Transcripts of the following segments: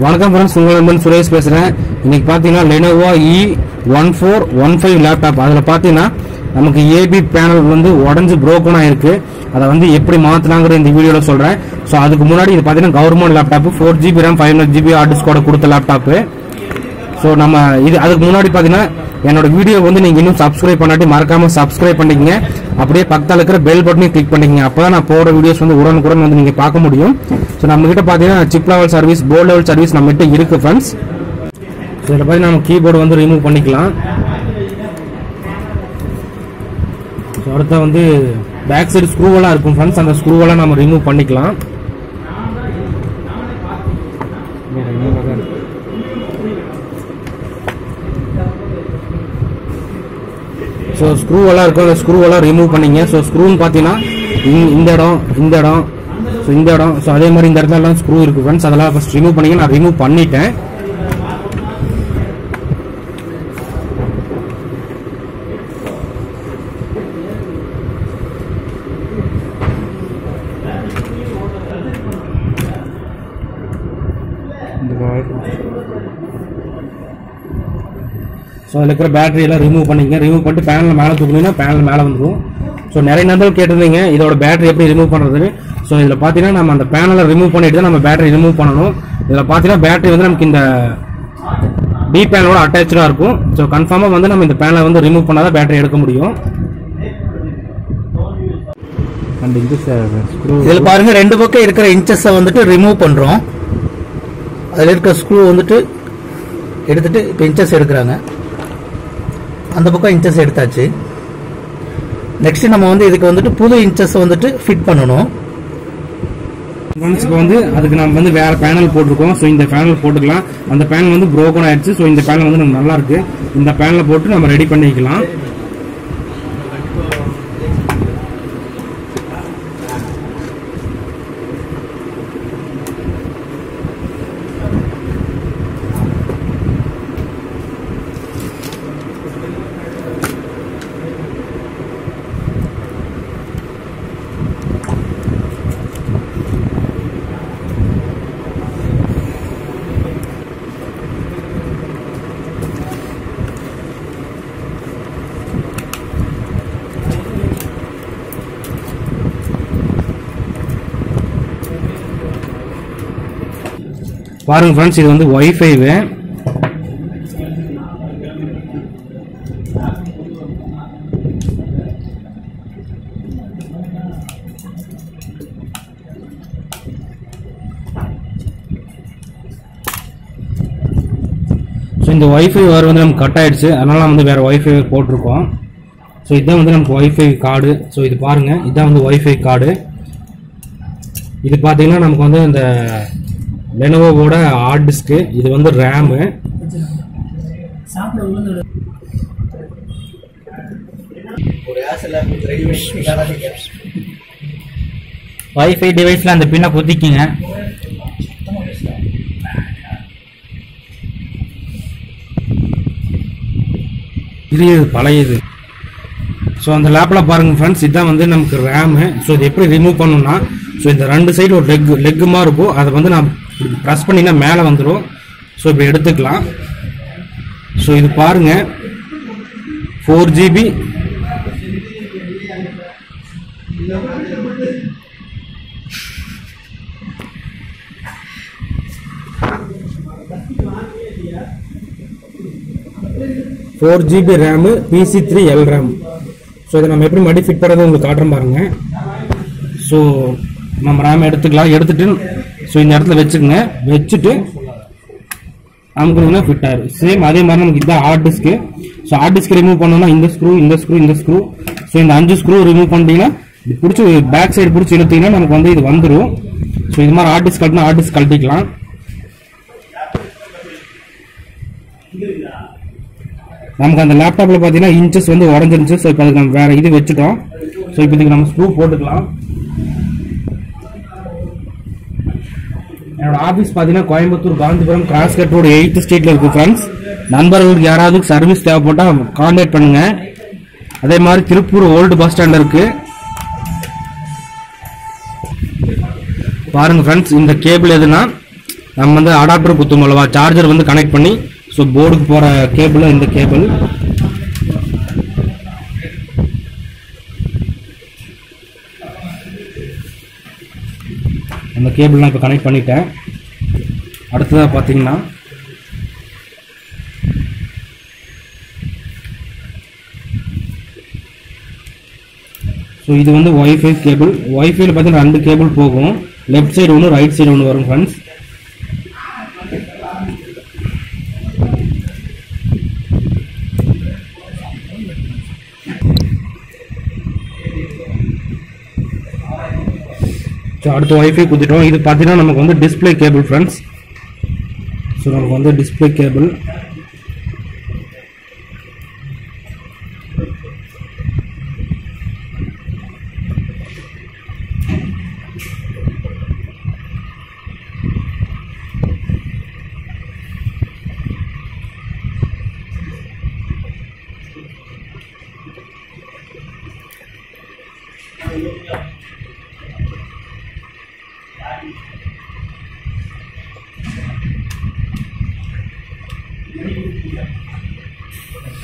வணக்கம் ஃப்ரெண்ட்ஸ் உங்கள் நண்பன் சுரேஷ் பேசுகிறேன் இன்னைக்கு பார்த்தீங்கன்னா Lenovo E e one four one five laptop அதில் பார்த்தீங்கன்னா நமக்கு ஏபி பேனல் வந்து உடஞ்சி ப்ரோக்கனாக ஆயிருக்கு அதை வந்து எப்படி மாற்றினாங்கிற இந்த வீடியோவில் சொல்கிறேன் ஸோ அதுக்கு முன்னாடி இது பார்த்தீங்கன்னா government laptop four GB RAM five hundred GB hard டிஸ்கோட கொடுத்த லேப்டாப்பு ஸோ நம்ம இது அதுக்கு முன்னாடி பார்த்தீங்கன்னா என்னோட வீடியோ வந்து நீங்கள் இன்னும் சப்ஸ்கிரைப் பண்ணாட்டி மறக்காமல் சப்ஸ்கிரைப் பண்ணிக்கங்க. அப்படியே பக்கத்தில் இருக்கிற பெல் பட்டனையும் கிளிக் பண்ணிக்கங்க. அப்போ தான் நான் போகிற வீடியோஸ் வந்து உடனுக்குடன் வந்து நீங்கள் பார்க்க முடியும். ஸோ நம்மகிட்ட பார்த்தீங்கன்னா chip level service board level service நம்ம கிட்ட இருக்கு ஃப்ரெண்ட்ஸ் ஸோ இதில் பார்த்து நம்ம கீபோர்டு வந்து ரிமூவ் பண்ணிக்கலாம். ஸோ அடுத்த வந்து பேக் சைடு ஸ்க்ரூவெல்லாம் இருக்கும் ஃப்ரெண்ட்ஸ் அந்த ஸ்க்ரூவெல்லாம் நம்ம ரிமூவ் பண்ணிக்கலாம். ஸோ ஸ்க்ரூவெல்லாம் இருக்கும் அந்த ஸ்க்ரூவெல்லாம் ரிமூவ் பண்ணிங்க. ஸோ ஸ்க்ரூன்னு பார்த்தீங்கன்னா இந்த- இடம் இந்த இடம் ஸோ இந்த இடம் ஸோ அதே மாதிரி இந்த இடத்துலலாம் எல்லாம் ஸ்க்ரூ இருக்குது ஃப்ரெண்ட்ஸ் அதெல்லாம் ஃபஸ்ட் ரிமூவ் பண்ணிங்க. நான் ரிமூவ் பண்ணிட்டேன். ஸோ அதில் இருக்கிற பேட்டரி எல்லாம் ரிமூவ் பண்ணிங்க ரிமூவ் பண்ணிட்டு பேனல் மேலே தூக்குனீங்கன்னா பேனல் மேலே வந்துடும் ஸோ நிறைய நண்பர்கள் கேட்டிருந்தீங்க இதோட பேட்டரி எப்படி ரிமூவ் பண்ணுறதுன்னு ஸோ இதில் பார்த்தீங்கன்னா நம்ம அந்த பேனலை ரிமூவ் பண்ணிட்டு தான் நம்ம பேட்டரி ரிமூவ் பண்ணணும். இதில் பார்த்தீங்கன்னா பேட்டரி வந்து நமக்கு இந்த டி பேனலோட அட்டாச்சாக இருக்கும். ஸோ கன்ஃபார்மாக வந்து நம்ம இந்த பேனலை வந்து ரிமூவ் பண்ணால் தான் பேட்டரி எடுக்க முடியும். இதுல பாருங்க ரெண்டு பக்கம் இருக்கிற இன்ச்சஸை வந்துட்டு ரிமூவ் பண்றோம். அதுல இருக்க ஸ்க்ரூ வந்துட்டு எடுத்துட்டு இப்போ இன்ச்சஸ் எடுக்கிறாங்க. அந்த பக்கம் இன்ச்சஸ் எடுத்தாச்சு. நெக்ஸ்ட் நம்ம வந்து இதுக்கு வந்துட்டு புது இன்ச்சஸ் வந்துட்டு ஃபிட் பண்ணணும். ஃப்ரெண்ட்ஸ் வந்து அதுக்கு நம்ம வந்து வேற பேனல் போட்டிருக்கோம். ஸோ இந்த பேனல் போட்டுக்கலாம். அந்த பேனல் வந்து ப்ரோக்கன் ஆயிடுச்சு. ஸோ இந்த பேனல் வந்து நமக்கு நல்லா இருக்கு. இந்த பேனலை போட்டு நம்ம ரெடி பண்ணிக்கலாம். பாருங்க ஃப்ரெண்ட்ஸ் இது வந்து ஒய்ஃபைவு ஸோ இந்த ஒய்ஃபை வேறு வந்து நமக்கு கட் ஆயிடுச்சு. அதனால நம்ம வந்து வேறு ஒய்ஃபை போட்டிருக்கோம். ஸோ இதுதான் வந்து நமக்கு ஒய்ஃபை கார்டு ஸோ இது பாருங்க. இதுதான் வந்து ஒய்ஃபை கார்டு இது பார்த்தீங்கன்னா நமக்கு வந்து இந்த லெனோவோட ஹார்ட் டிஸ்க்கு இது வந்து ரேமு வைஃபை டிவைஸ்ல அந்த பின்னை குத்திக்கிங்க. இது பழையது. ஸோ அந்த லேப்பில் பாருங்க ஃப்ரெண்ட்ஸ் இதுதான் வந்து நமக்கு ரேமு ஸோ இது எப்படி ரிமூவ் பண்ணணும்னா ஸோ இந்த ரெண்டு சைடு ஒரு லெக் லெக்குமா இருக்கும். அதை வந்து நான் ப்ரெஸ் பண்ணினா மேலே வந்துடும் ஸோ இப்படி எடுத்துக்கலாம். ஸோ இது பாருங்கள் four GB four GB RAM PC three L RAM so இதை நம்ம எப்படி மடி ஃபிட் பண்ணுறது உங்களுக்கு காட்டுறேன் பாருங்கள் ஸோ நம்ம ரேம் எடுத்துக்கலாம். எடுத்துட்டு ஸோ இந்த இடத்துல வச்சுக்கோங்க. வச்சுட்டு அமுக்குனீங்கன்னா ஃபிட் ஆயிரும் சேம் அதே மாதிரி நமக்கு இதான் hard disk so hard disk remove பண்ணோம்னா இந்த ஸ்க்ரூ இந்த ஸ்க்ரூ இந்த ஸ்க்ரூ ஸோ இந்த அஞ்சு ஸ்க்ரூ ரிமூவ் பண்ணிட்டீங்கன்னா இது பிடிச்சி பேக் சைடு பிடிச்சி இழுத்தீங்கன்னா நமக்கு வந்து இது வந்துடும் ஸோ இது மாதிரி ஹார்ட் டிஸ்க் கட்டினா ஹார்ட் டிஸ்க் கழட்டிக்கலாம். நமக்கு அந்த லேப்டாப்பில் பார்த்தீங்கன்னா இன்ச்சஸ் வந்து உடஞ்சிருந்துச்சு. ஸோ இப்போ அதுக்கு நம்ம வேறு இது வச்சுட்டோம். ஸோ இப்போ இதுக்கு நம்ம ஸ்க்ரூ போட்டுக்கலாம். என்னோட ஆஃபீஸ் பார்த்தீங்கன்னா Coimbatore Gandhipuram crosscut road eighth ஸ்ட்ரீட்ல இருக்கு ஃப்ரெண்ட்ஸ் நண்பர்களுக்கு யாராவது சர்வீஸ் தேவைப்பட்டால் கான்டாக்ட் பண்ணுங்க. அதே மாதிரி திருப்பூர் ஓல்டு பஸ் ஸ்டாண்ட் இருக்கு. பாருங்க ஃப்ரெண்ட்ஸ் இந்த கேபிள் எதுனா நம்ம வந்து அடாப்டர் குத்தும் அல்லவா? சார்ஜர் வந்து கனெக்ட் பண்ணி ஸோ போர்டுக்கு போகிற கேபிள் இந்த கேபிள் அந்த கேபிள் நான் இப்போ கனெக்ட் பண்ணிட்டேன். அடுத்ததாக பார்த்தீங்கன்னா ஸோ இது வந்து ஒய்ஃபை கேபிள் ஒய்ஃபைல பார்த்தீங்கன்னா ரெண்டு கேபிள் போகும். லெஃப்ட் சைடு ஒன்று ரைட் சைடு ஒன்று வரும் ஃப்ரெண்ட்ஸ் ஸோ அடுத்து ஒய்ஃபை குத்திட்டோம். இது பார்த்தீங்கன்னா நமக்கு வந்து டிஸ்பிளே கேபிள் ஃப்ரெண்ட்ஸ் ஸோ நமக்கு வந்து டிஸ்பிளே கேபிள்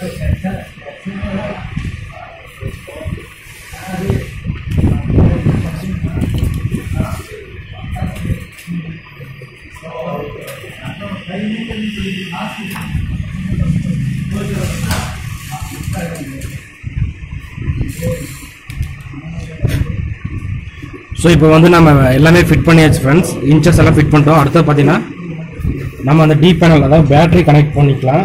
ஸோ இப்போ வந்து நம்ம எல்லாமே ஃபிட் பண்ணியாச்சு ஃப்ரெண்ட்ஸ் இன்ச்சஸ் எல்லாம் ஃபிட் பண்ணிட்டோம். அடுத்து பார்த்தீங்கன்னா நம்ம அந்த டீப் பேனல் அதாவது பேட்டரி கனெக்ட் பண்ணிக்கலாம்.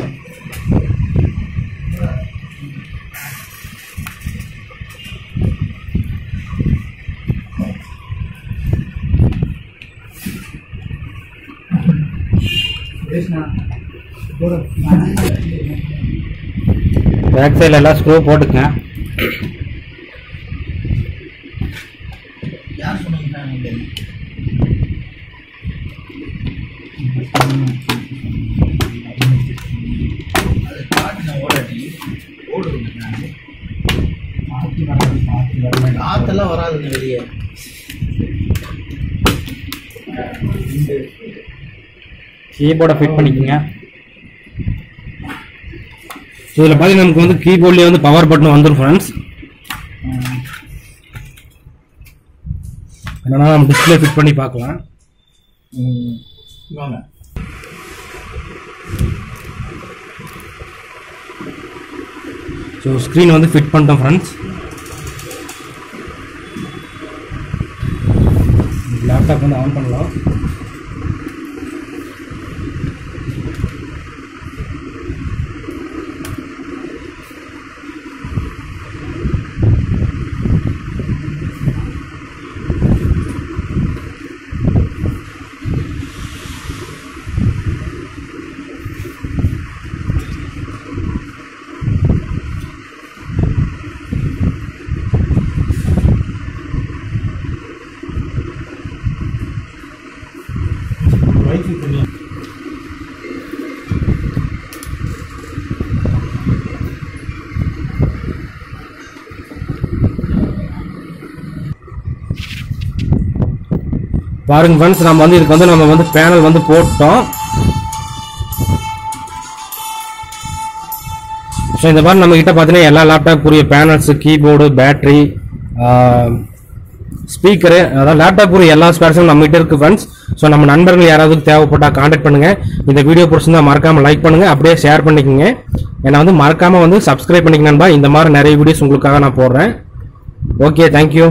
பேக் சைடில் எல்லாம் ஸ்க்ரூ போட்டுக்கங்க. காத்தெல்லாம் வராதுங்க வெளியே. கீபோர்டை ஃபிட் பண்ணிக்கோங்க. இதில் பார்த்தீங்கன்னா நமக்கு வந்து கீபோர்ட்லேயே வந்து பவர் பட்டன் வந்துடும் ஃப்ரெண்ட்ஸ் என்னன்னா நம்ம டிஸ்பிளே ஃபிட் பண்ணி பார்க்கலாம். வாங்க. ஸோ ஸ்க்ரீன் வந்து ஃபிட் பண்ணிட்டோம் ஃப்ரெண்ட்ஸ் லேப்டாப் வந்து ஆன் பண்ணலாம். பாருங்க ஃப்ரெண்ட்ஸ் நம்ம வந்து இதுக்கு வந்து நம்ம வந்து பேனல் வந்து போட்டோம். ஸோ இந்த மாதிரி நம்மக்கிட்ட பார்த்தீங்கன்னா எல்லா லேப்டாப்புரிய பேனல்ஸு கீபோர்டு பேட்டரி ஸ்பீக்கரு அதாவது லேப்டாப்புக்குரிய எல்லா ஸ்பேர்ஸும் நம்மகிட்ட இருக்குது இருக்கு ஃப்ரெண்ட்ஸ் ஸோ நம்ம நண்பர்கள் யாராவது தேவைப்பட்டா காண்டாக்ட் பண்ணுங்கள் இந்த வீடியோ பிடிச்சிருந்தா மறக்காமல் லைக் பண்ணுங்கள் அப்படியே ஷேர் பண்ணிக்கோங்க. என்னை வந்து மறக்காமல் வந்து சப்ஸ்கிரைப் பண்ணிக்கணும்பா இந்த மாதிரி நிறைய வீடியோஸ் உங்களுக்காக நான் போடுறேன். Okay thank you